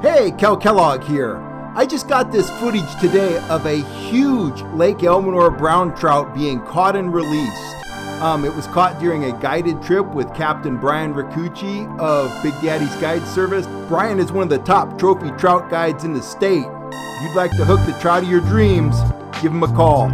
Hey, Cal Kellogg here. I just got this footage today of a huge Lake Almanor brown trout being caught and released. Um, it was caught during a guided trip with Captain Bryan Roccucci of Big Daddy's Guide Service. Bryan is one of the top trophy trout guides in the state. If you'd like to hook the trout of your dreams, give him a call.